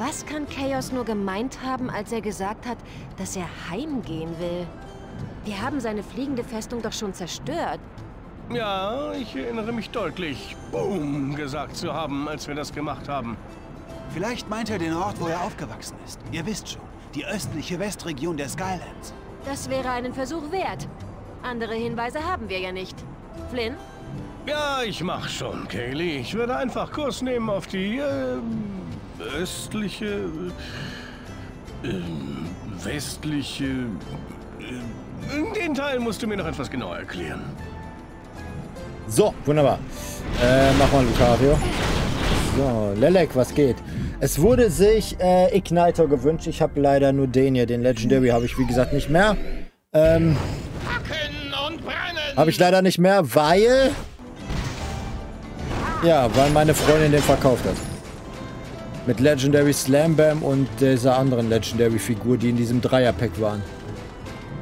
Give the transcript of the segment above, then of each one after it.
Was kann Chaos nur gemeint haben, als er gesagt hat, dass er heimgehen will? Wir haben seine fliegende Festung doch schon zerstört. Ja, ich erinnere mich deutlich, Boom gesagt zu haben, als wir das gemacht haben. Vielleicht meint er den Ort, wo er aufgewachsen ist. Ihr wisst schon, die östliche Westregion der Skylands. Das wäre einen Versuch wert. Andere Hinweise haben wir ja nicht. Flynn? Ja, ich mach schon, Kaylee. Ich würde einfach Kurs nehmen auf die äh, östliche, äh, westliche. Äh, den Teil musst du mir noch etwas genauer erklären. So, wunderbar. Äh, mach mal, Lucario. So, Lelek, was geht? Es wurde sich äh, Igniter gewünscht. Ich habe leider nur den hier. Den Legendary habe ich, wie gesagt, nicht mehr. Ähm, habe ich leider nicht mehr, weil... Ja, weil meine Freundin den verkauft hat. Mit Legendary Slam Bam und dieser anderen Legendary Figur, die in diesem Dreierpack waren.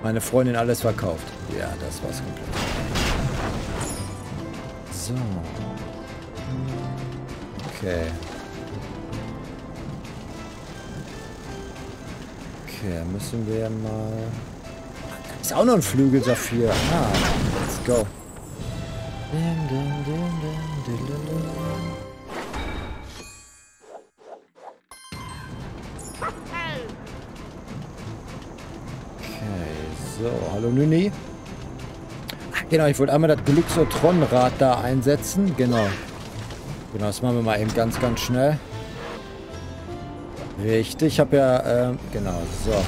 Meine Freundin alles verkauft. Ja, das war's komplett. So. Okay. Okay, müssen wir mal... Ist auch noch ein Flügelsaphir. Ah, let's go. Okay, so, hallo. Ach, genau, ich wollte einmal das Gluxotron-Rad da einsetzen. Genau. Genau, das machen wir mal eben ganz, ganz schnell. Richtig, ich habe ja, ähm, genau, so.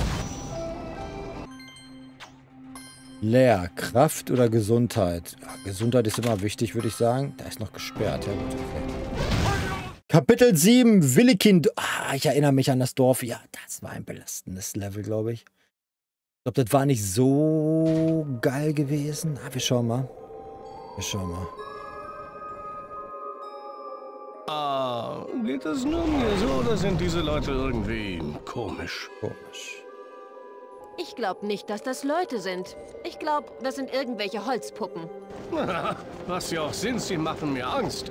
Leer, Kraft oder Gesundheit? Ja, Gesundheit ist immer wichtig, würde ich sagen. Da ist noch gesperrt. Ja, gut, okay. Kapitel 7, Willikind. Ah, ich erinnere mich an das Dorf. Ja, das war ein belastendes Level, glaube ich. Ich glaube, das war nicht so geil gewesen. Ah, wir schauen mal. Wir schauen mal. Ah, geht es nur mir so oder sind diese Leute irgendwie komisch? Komisch. Ich glaube nicht, dass das Leute sind. Ich glaube, das sind irgendwelche Holzpuppen. Was sie auch sind, sie machen mir Angst.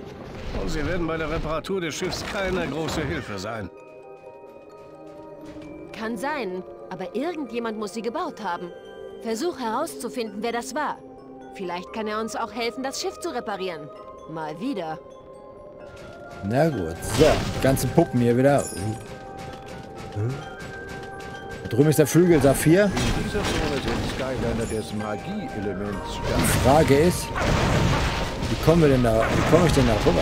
Und sie werden bei der Reparatur des Schiffs keine große Hilfe sein. Kann sein, aber irgendjemand muss sie gebaut haben. Versuch herauszufinden, wer das war. Vielleicht kann er uns auch helfen, das Schiff zu reparieren. Mal wieder. Na gut, so. Die ganzen Puppen hier wieder. Hm? Da drüben ist der Flügel Saphir. In dieser Zone sind Skyliner des Magie-Elements Die Frage ist, wie kommen wir denn da, wie komme ich denn da rüber?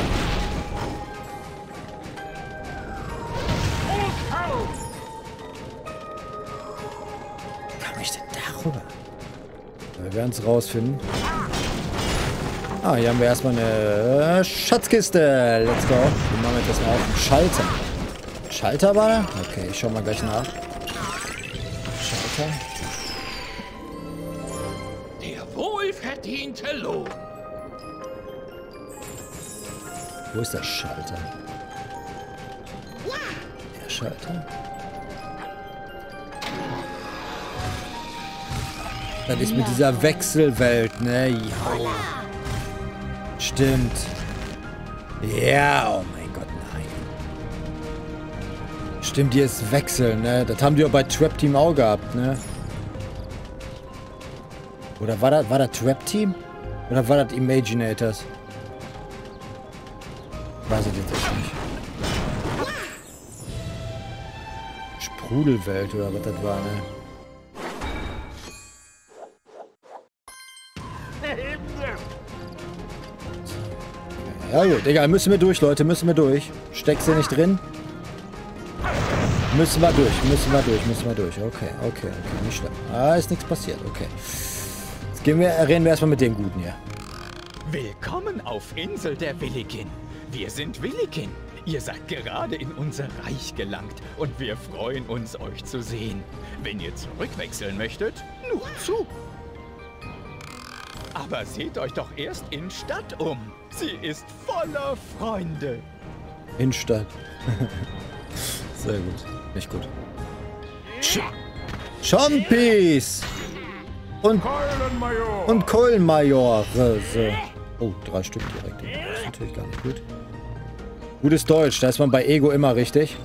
Wir es rausfinden. Ah, hier haben wir erstmal eine Schatzkiste. Let's go. Wie machen wir das mal auf? Schalter. Schalter war da? Okay, ich schau mal gleich nach. Schalter. Der wohlverdiente Lohn. Wo ist der Schalter? Der Schalter? Das ist mit dieser Wechselwelt, ne? Ja. Stimmt. Ja, oh mein Gott, nein. Stimmt, hier ist Wechsel, ne? Das haben die auch bei Trap Team auch gehabt, ne? Oder war das, war das Trap Team? Oder war das Imaginators? Weiß ich jetzt echt nicht. Sprudelwelt oder was das war, ne? Ja gut, egal, müssen wir durch, Leute, müssen wir durch. Steckst du nicht drin? Müssen wir durch, müssen wir durch, müssen wir durch. Okay, okay, okay, nicht schlimm. Ah, ist nichts passiert, okay. Jetzt gehen wir, reden wir erstmal mit dem Guten hier. Willkommen auf Insel der Willikin. Wir sind Willikin. Ihr seid gerade in unser Reich gelangt und wir freuen uns, euch zu sehen. Wenn ihr zurückwechseln möchtet, nur zu. Aber seht euch doch erst in Stadt um. Sie ist voller Freunde. Innenstadt. Sehr gut. Nicht gut. Sch Chompis! Und, und Keulenmajor. Oh, drei Stück direkt. Das ist natürlich gar nicht gut. Gutes Deutsch, da ist man bei Ego immer richtig.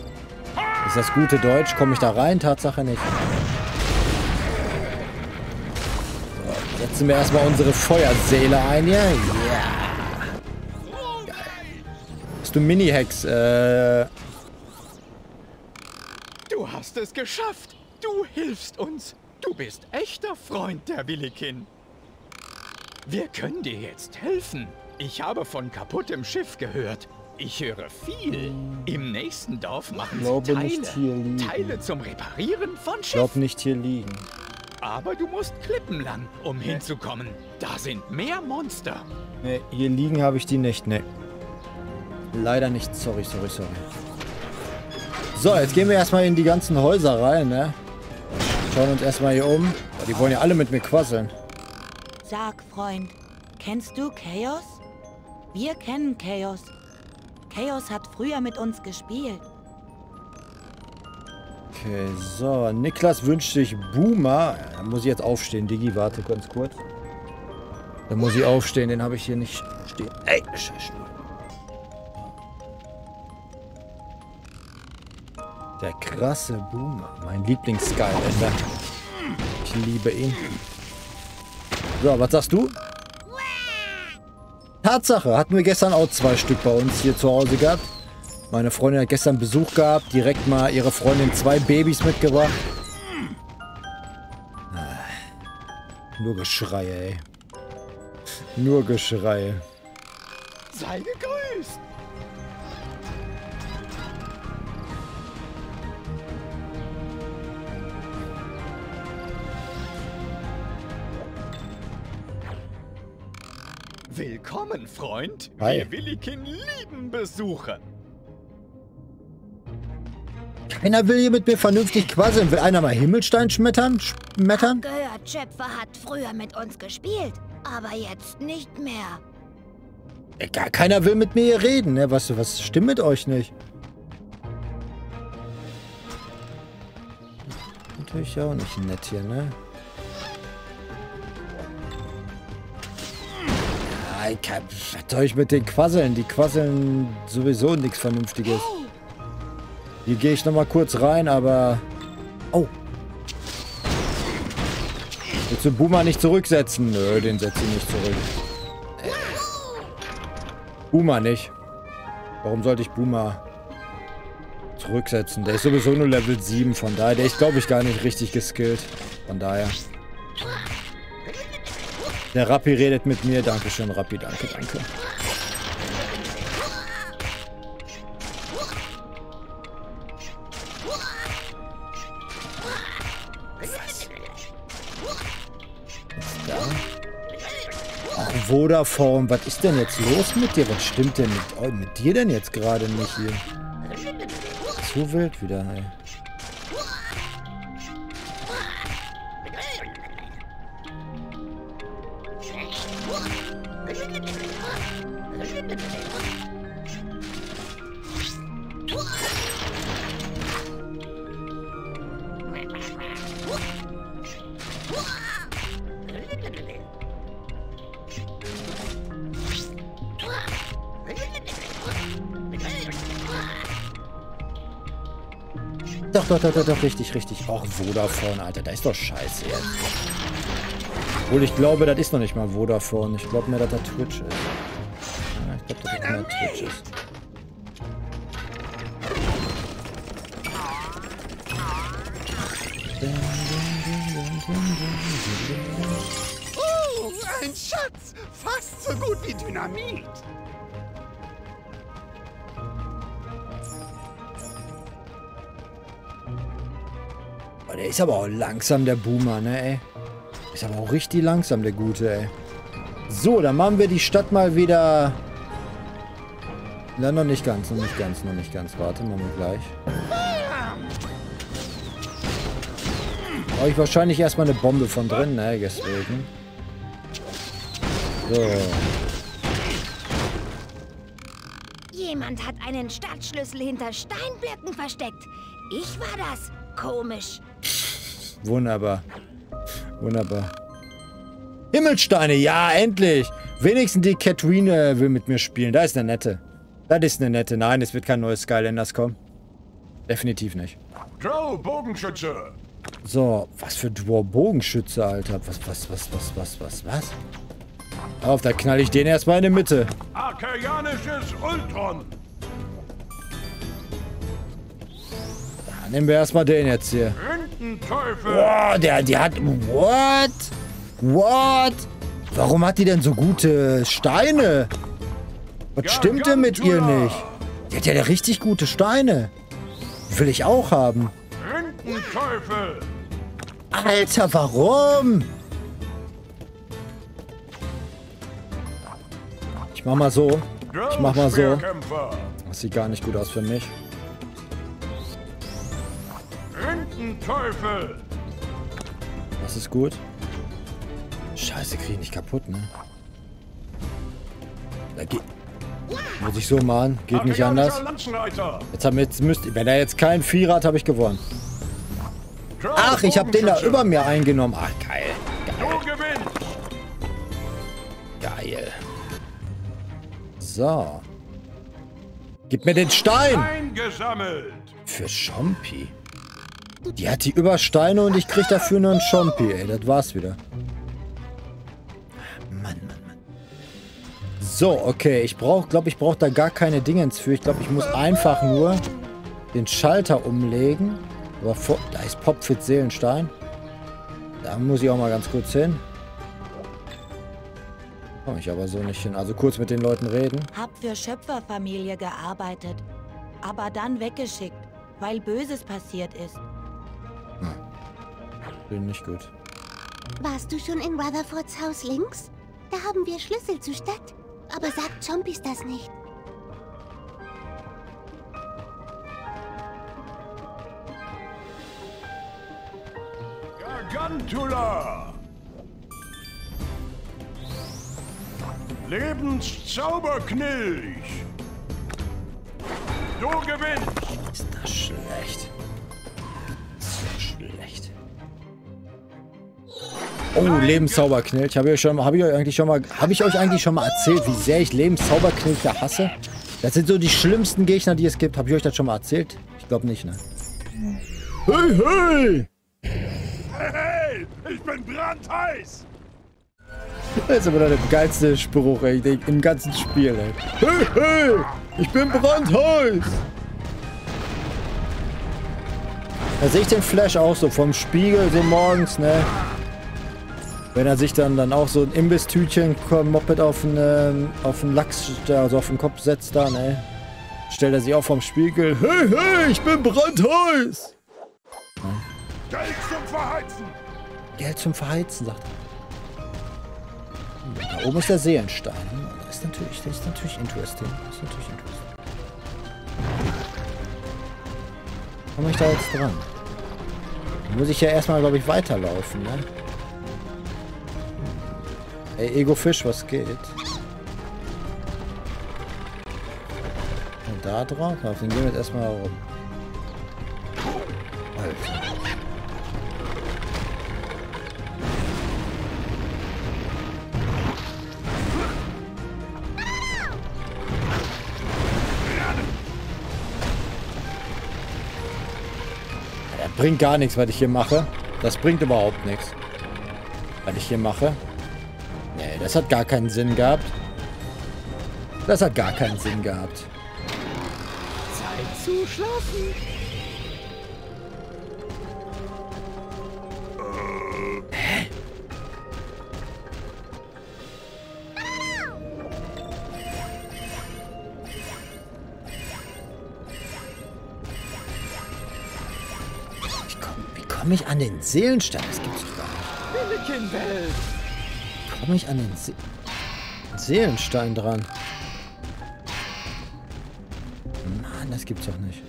Ist das gute Deutsch? Komme ich da rein? Tatsache nicht. So, setzen wir erstmal unsere Feuerseele ein. Ja. Geil. Bist du Mini-Hex? Äh, Du hast es geschafft. Du hilfst uns. Du bist echter Freund der Willikin. Wir können dir jetzt helfen. Ich habe von kaputtem Schiff gehört. Ich höre viel. Im nächsten Dorf machen sie glaube Teile. nicht hier liegen. Teile zum Reparieren von ich Schiff. glaube nicht hier liegen. Aber du musst Klippen lang, um hinzukommen. Da sind mehr Monster. Ne, hier liegen habe ich die nicht, ne. Leider nicht. Sorry, sorry, sorry. So, jetzt gehen wir erstmal in die ganzen Häuser rein, ne? Schauen uns erstmal hier um. Die wollen ja alle mit mir quasseln. Sag, Freund, kennst du Chaos? Wir kennen Chaos. Chaos hat früher mit uns gespielt. Okay, so. Niklas wünscht sich Boomer. Da muss ich jetzt aufstehen, Digi. Warte ganz kurz. Da muss ich aufstehen, den habe ich hier nicht stehen. Ey, Scheiße. Der krasse Boomer. Mein Lieblings-Skylander. Ich liebe ihn. So, was sagst du? Tatsache, hatten wir gestern auch zwei Stück bei uns hier zu Hause gehabt. Meine Freundin hat gestern Besuch gehabt, direkt mal ihre Freundin zwei Babys mitgebracht. Ah, Nur Geschreie, ey. Nur Geschreie. Sei gegrüßt. Willkommen, Freund. Hi. Wir Willikin lieben Besuche. Keiner will hier mit mir vernünftig quasseln. Will einer mal Himmelstein schmettern? Schmettern? Gehört, Schöpfer hat früher mit uns gespielt, aber jetzt nicht mehr. Ey, Gar keiner will mit mir hier reden, ne? Was, was stimmt mit euch nicht? Natürlich auch nicht nett hier, ne? Ja, kann, was soll ich mit den quasseln? Die quasseln sowieso nichts Vernünftiges. Hier gehe ich nochmal kurz rein, aber... Oh. Willst du Boomer nicht zurücksetzen? Nö, den setze ich nicht zurück. Boomer nicht. Warum sollte ich Boomer zurücksetzen? Der ist sowieso nur Level 7, von daher. Der ist, glaube ich, gar nicht richtig geskillt. Von daher. Der Rappi redet mit mir. Dankeschön, Rappi. Danke, danke. Vodafone, was ist denn jetzt los mit dir? Was stimmt denn mit, oh, mit dir denn jetzt gerade nicht hier? Zu wild wieder, ey. Doch, doch, doch, doch, doch, richtig, richtig. Och, Vodafone, Alter, da ist doch scheiße jetzt. Obwohl, ich glaube, das ist noch nicht mal Vodafone. Ich glaube mehr, dass das Twitch ist. Ja, ich glaube, das mehr Twitch ist. Oh, ein Schatz! Fast so gut wie Dynamit! Der ist aber auch langsam, der Boomer, ne, ey. Ist aber auch richtig langsam, der Gute, ey. So, dann machen wir die Stadt mal wieder... Na, noch nicht ganz, noch nicht ganz, noch nicht ganz. Warte, machen wir gleich. Brauche ich wahrscheinlich erstmal eine Bombe von drin, ne, deswegen. So. Jemand hat einen Stadtschlüssel hinter Steinblöcken versteckt. Ich war das. Komisch. Wunderbar. Wunderbar. Himmelsteine, ja, endlich. Wenigstens die Catherine will mit mir spielen. Da ist eine nette. Das ist eine nette. Nein, es wird kein neues Skylanders kommen. Definitiv nicht. Drow, Bogenschütze. So, was für Dwarf Bogenschütze, Alter. Was, was, was, was, was, was, was? Auf, da knall ich den erstmal in die Mitte. Arkaianisches Ultron. Dann nehmen wir erstmal den jetzt hier. Rindenteufel. Boah, der, der hat... What? What? Warum hat die denn so gute Steine? Was stimmt denn mit ihr nicht? Die hat ja richtig gute Steine. Die will ich auch haben. Rindenteufel. Alter, warum? Ich mach mal so. Ich mach mal so. Das sieht gar nicht gut aus für mich. Rindenteufel. Das ist gut. Scheiße, krieg ich nicht kaputt, ne? Da geht... Muss ich so machen. Geht nicht anders. Arkaianischer Lanzenreiter. Jetzt haben wir jetzt müsst, wenn er jetzt keinen Vierer hat, habe ich gewonnen. Ach, ich habe den da über mir eingenommen. Ach, geil. Gewinnst. Geil. So. Gib mir den Stein. Für Schompi. Die hat die über Steine und ich krieg dafür nur einen Schompi, ey. Das war's wieder. Mann, Mann, Mann. So, okay. Ich brauche, glaube ich, brauche da gar keine Dingens für. Ich glaube, ich muss einfach nur den Schalter umlegen. Aber vor, da ist Popfit Seelenstein. Da muss ich auch mal ganz kurz hin. Komme ich aber so nicht hin. Also kurz mit den Leuten reden. Hab für Schöpferfamilie gearbeitet, aber dann weggeschickt, weil Böses passiert ist. Bin nicht gut. Warst du schon in Rutherfords Haus links? Da haben wir Schlüssel zur Stadt. Aber sagt Chompis das nicht. Gargantula. Lebenszauberknilch. Du gewinnst. Oh, Lebenszauberknilch. Habe ich euch schon habe ich euch eigentlich schon mal, habe ich euch eigentlich schon mal erzählt, wie sehr ich Lebenszauberknilche hasse? Das sind so die schlimmsten Gegner, die es gibt. Habe ich euch das schon mal erzählt? Ich glaube nicht, ne? Hey, hey! Hey, ich bin brandheiß. Das ist aber der geilste Spruch, ey, im ganzen Spiel, ey. Hey, hey! Ich bin brandheiß! Da sehe ich den Flash auch so vom Spiegel, so morgens, ne? Wenn er sich dann, dann auch so ein Imbisstütchen Moped auf den, ähm, auf den Lachs, also auf den Kopf setzt da, ne? Stellt er sich auch vom Spiegel. Hey, hey, ich bin brandheiß! Geld zum Verheizen. Geld zum Verheizen, sagt er. Da oben ist der Seelenstein. Hm, Das ist natürlich, das ist natürlich interesting. Das ist natürlich interesting. Komme ich da jetzt dran? Da muss ich ja erstmal, glaube ich, weiterlaufen, ne? Ey, Ego Fisch, was geht? Und da drauf? Auf den gehen wir jetzt erstmal rum. Alter. Das bringt gar nichts, was ich hier mache. Das bringt überhaupt nichts. Was ich hier mache. Das hat gar keinen Sinn gehabt. Das hat gar keinen Sinn gehabt. Zeit zu schlafen. Komm, wie komme ich an den Seelenstein? Das gibt's doch gar nicht. Komme ich an den Se Seelenstein dran? Mann, das gibt's doch nicht.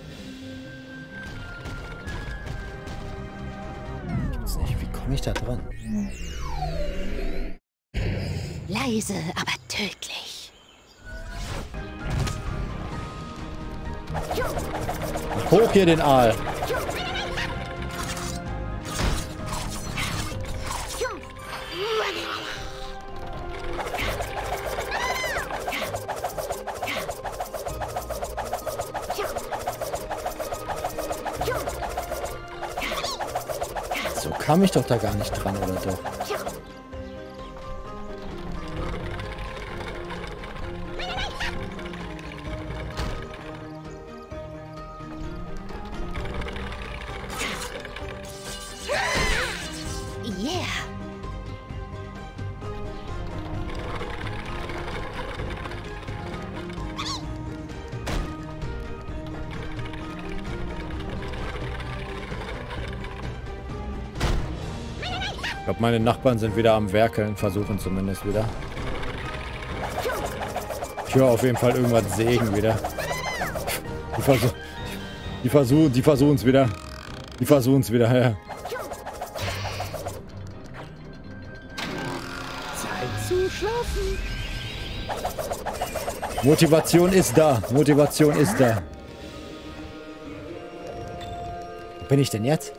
Gibt's nicht. Wie komme ich da dran? Leise, aber tödlich. Hoch hier den Aal. Kam ich doch da gar nicht dran, oder doch? Yeah. Ich glaube, meine Nachbarn sind wieder am Werkeln, versuchen zumindest wieder. Ich höre auf jeden Fall irgendwas sägen wieder. Die, versuch die versuchen die versuchen es wieder. Die versuchen es wieder, ja. Zeit zu schlafen. Motivation ist da. Motivation ist da. Wo bin ich denn jetzt?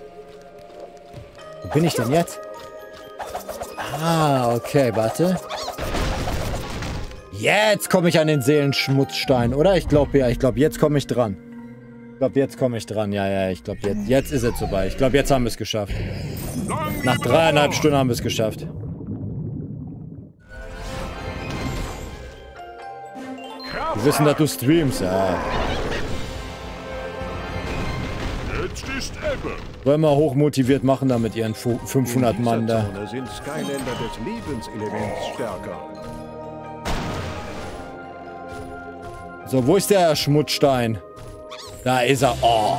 Wo bin ich denn jetzt? Ah, okay, warte. Jetzt komme ich an den Seelenschmutzstein, oder? Ich glaube ja, ich glaube, jetzt komme ich dran. Ich glaube, jetzt komme ich dran. Ja, ja, ich glaube, jetzt, jetzt ist es soweit. Ich glaube, jetzt haben wir es geschafft. Nach dreieinhalb Stunden haben wir es geschafft. Wir wissen, dass du streamst, ja. Wollen wir hochmotiviert machen da mit ihren fu- 500 Mann da. Sind Skyländer des Lebenselements stärker. So, wo ist der Schmutzstein? Da ist er. Oh.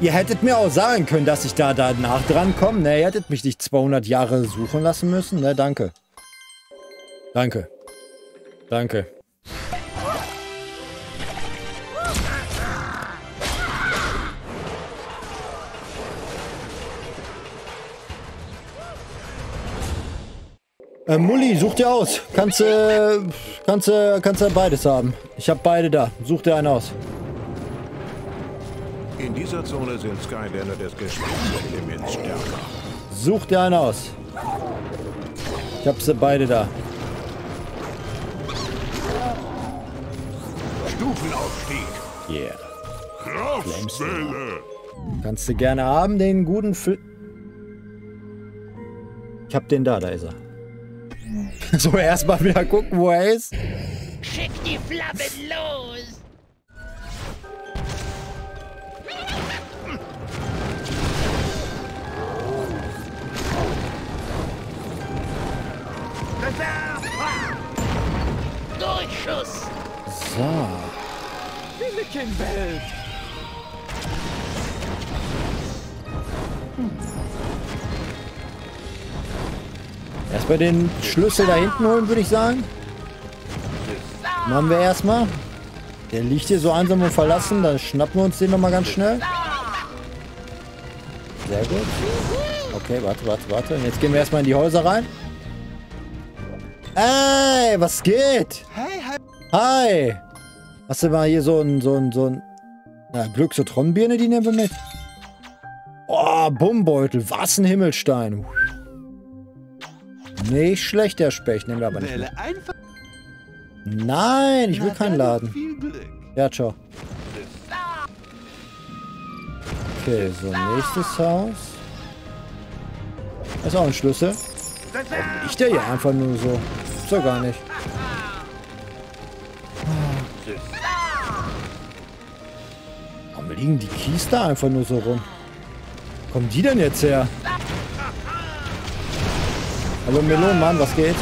Ihr hättet mir auch sagen können, dass ich da danach dran komme. Ne, ihr hättet mich nicht 200 Jahre suchen lassen müssen. Ne, danke. Danke. Danke. Äh, Mulli, such dir aus. Kannst du, kannst du, kannst du beides haben. Ich habe beide da. Such dir einen aus. In dieser Zone sind Skyländer des Gesprächselements stärker. Such dir einen aus. Ich hab sie beide da. Stufenaufstieg. Yeah. Kraftwelle. Kannst du gerne haben, den guten Fl Ich hab den da, da ist er. So, erstmal wieder gucken, wo er ist. Schick die Flammen los! Durchschuss! So. Willikin-Welt. Erstmal den Schlüssel da hinten holen, würde ich sagen. Machen wir erstmal. Der liegt hier so einsam und verlassen. Dann schnappen wir uns den nochmal ganz schnell. Sehr gut. Okay, warte, warte, warte. Und jetzt gehen wir erstmal in die Häuser rein. Ey, was geht? Hi. Hast du mal hier so ein, so ein, so ein... Na, Glücks- und Trombenbirne, die nehmen wir mit. Oh, Bummbeutel. Was ein Himmelstein. Nicht schlecht, der Specht. Nehmen wir aber nicht mit. Nein, ich will keinen Laden. Ja, ciao. Okay, so, nächstes Haus. Ist auch ein Schlüssel. Warum liegt der hier einfach nur so? Ist doch gar nicht. Warum liegen die Keys da einfach nur so rum? Wo kommen die denn jetzt her? Hallo Melonmann, was geht?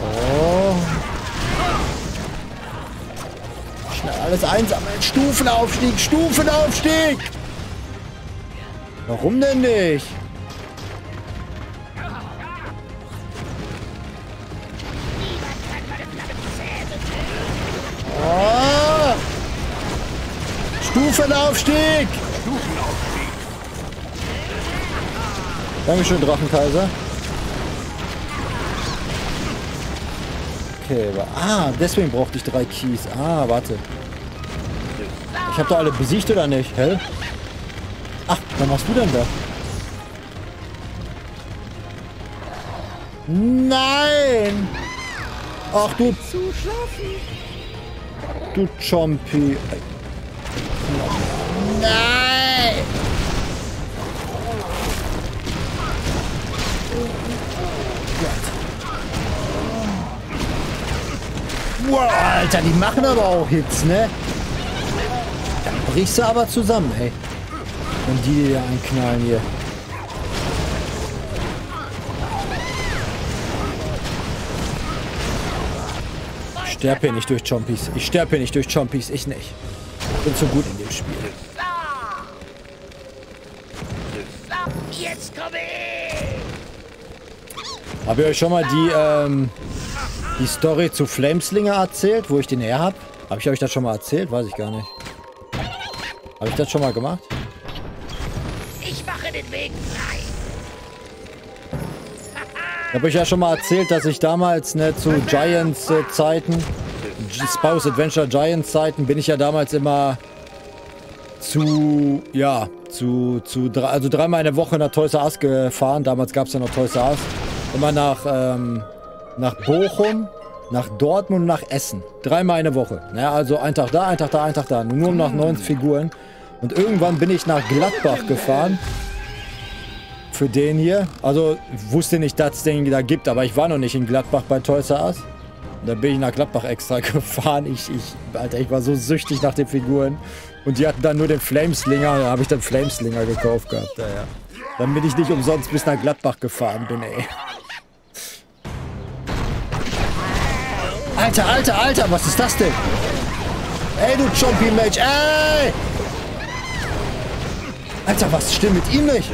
Oh. Schnell alles einsammeln. Stufenaufstieg, Stufenaufstieg! Warum denn nicht? Oh. Stufenaufstieg! Dankeschön, Drachenkaiser. Okay, ah, deswegen brauchte ich drei Keys. Ah, warte. Ich habe da alle besiegt oder nicht? Hä? Ach, was machst du denn da? Nein! Ach du... Du Chompi. Nein! Wow, Alter, die machen aber auch Hits, ne? Dann brichst du aber zusammen, ey. Und die, da einknallen hier. Ich sterbe hier nicht durch Chompies. Ich sterbe hier nicht durch Chompies. Ich nicht. Ich bin zu gut in dem Spiel. Jetzt komme ich! Habe ich euch schon mal die, ähm, die Story zu Flameslinger erzählt, wo ich den her habe? Habe ich euch das schon mal erzählt? Weiß ich gar nicht. Habe ich das schon mal gemacht? Ich mache den Weg frei! Ich habe euch ja schon mal erzählt, dass ich damals ne, zu Giants-Zeiten, Spouse Adventure Giants-Zeiten, bin ich ja damals immer zu, ja, zu, zu, also dreimal in der Woche nach Toys R Us gefahren. Damals gab es ja noch Toys R Us. Immer nach, ähm, nach Bochum, nach Dortmund und nach Essen. Dreimal in der Woche. Ja, also ein Tag da, ein Tag da, ein Tag da. Nur nach neun Figuren. Und irgendwann bin ich nach Gladbach gefahren. Für den hier. Also wusste nicht, dass es den da gibt, aber ich war noch nicht in Gladbach bei Toys R Us. Und dann bin ich nach Gladbach extra gefahren. Ich, ich, Alter, ich war so süchtig nach den Figuren. Und die hatten dann nur den Flameslinger. Da habe ich dann Flameslinger gekauft gehabt. Ja, ja. Dann bin ich nicht umsonst bis nach Gladbach gefahren bin, ey. Alter, Alter, Alter, was ist das denn? Ey, du Chompy Mage, ey! Alter, was stimmt mit ihm nicht?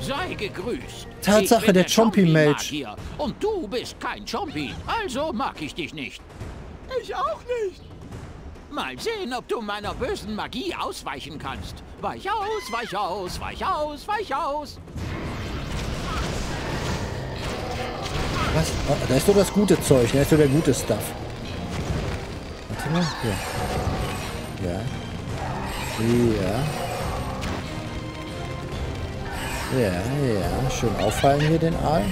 Sei gegrüßt. Tatsache, der Chompy Mage. Und du bist kein Chompy, also mag ich dich nicht. Ich auch nicht. Mal sehen, ob du meiner bösen Magie ausweichen kannst. Weich aus, weich aus, weich aus, weich aus. Was? Oh, da ist doch das gute Zeug, da ist doch der gute Stuff. Warte mal, hier. Ja. Ja. Ja, ja. Schön auffallen hier den Aal.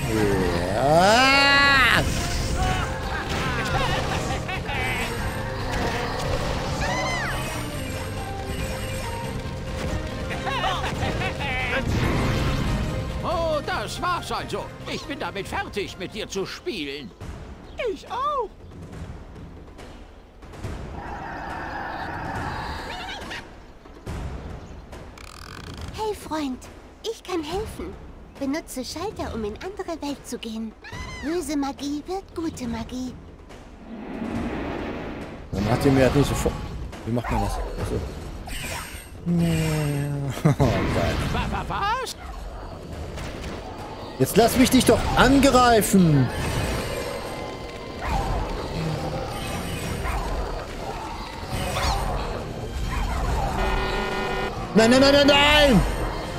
Ja. Also. Ich bin damit fertig, mit dir zu spielen. Ich auch. Hey Freund, ich kann helfen. Benutze Schalter, um in andere Welt zu gehen. Böse Magie wird gute Magie. Dann macht ihr mir das nicht sofort. Wie macht man das? Achso. Oh, geil. Wa- wa- Was? Jetzt lass mich dich doch angreifen. Nein, nein, nein, nein, nein!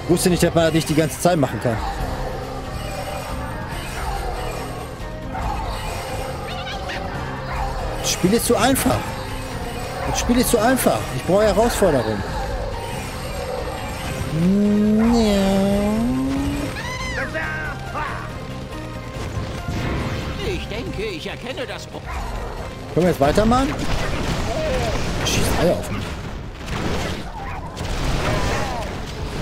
Wusste nicht, dass man das nicht die ganze Zeit machen kann. Das Spiel ist zu einfach. Das Spiel ist zu einfach. Ich brauche Herausforderung. Ich ich erkenne das. Können wir jetzt weitermachen? Schießt Eier auf mich.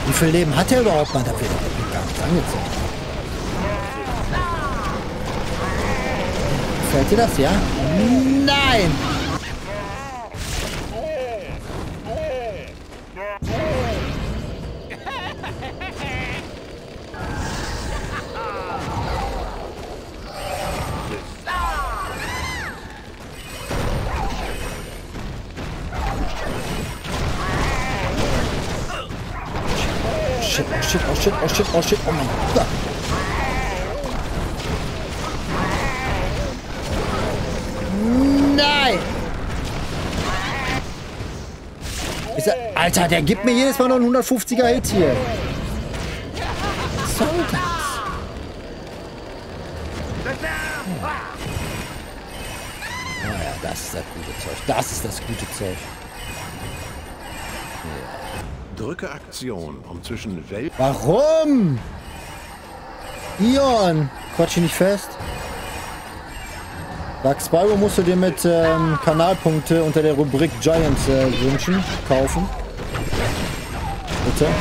Wie viel Leben hat er überhaupt? Man, da wird doch gar nicht angezeigt. Gefällt dir das, ja? Nein! Shit, oh shit, oh shit, oh mein Gott. Nein! Er, Alter, der gibt mir jedes Mal noch einen 150er Hit hier. Was soll das? Naja, das ist das gute Zeug. Das ist das gute Zeug. Drücke Aktion, um zwischen Welt... Warum? Ion! Quatsch ihn nicht fest. Dark Spyro musst du dir mit ähm, Kanalpunkte unter der Rubrik Giants äh, wünschen. Kaufen. Bitte.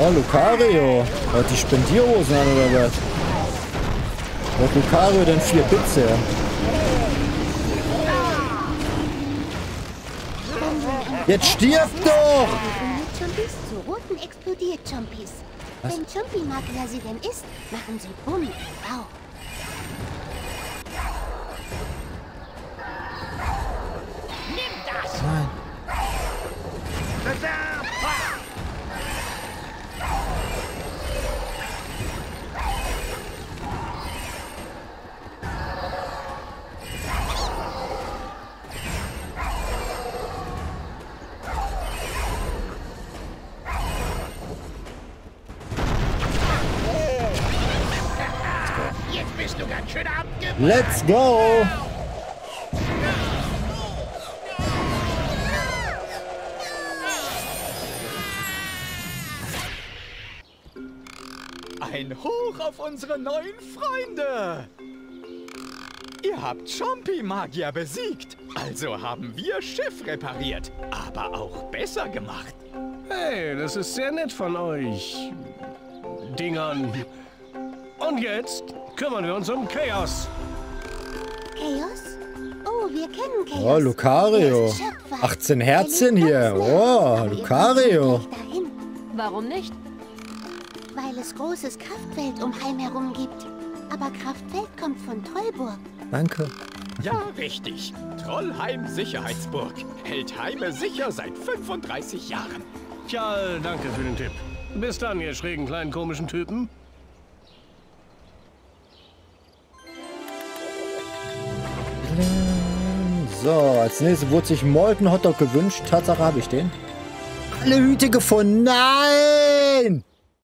Oh, Lucario. Hat die Spendierhosen an oder was? Wo hat Lucario denn vier Bits her? Jetzt stirb doch! Grüne Chompies zu roten explodiert Chompies. Was? Wenn Chompy-Magier sie denn isst, machen sie Bumm Bauch. Nimm das! Nein. Jetzt Let's go! Ein Hoch auf unsere neuen Freunde! Ihr habt Chompy-Magier besiegt. Also haben wir Schiff repariert. Aber auch besser gemacht. Hey, das ist sehr nett von euch. Dingern. Und jetzt kümmern wir uns um Chaos. Chaos? Oh, wir kennen Chaos. Oh, Lucario. Er ist Schöpfer. 18 Er Herzchen lebt hier. Oh, Lucario. Warum nicht? weil es großes Kraftfeld um Heim herum gibt. Aber Kraftfeld kommt von Trollburg. Danke. Ja, richtig. Trollheim Sicherheitsburg. Hält Heime sicher seit 35 Jahren. Tja, danke für den Tipp. Bis dann, ihr schrägen kleinen komischen Typen. So, als nächstes wurde sich Molten Hotdog gewünscht. Tatsache habe ich den. Alle Hüte gefunden. Nein!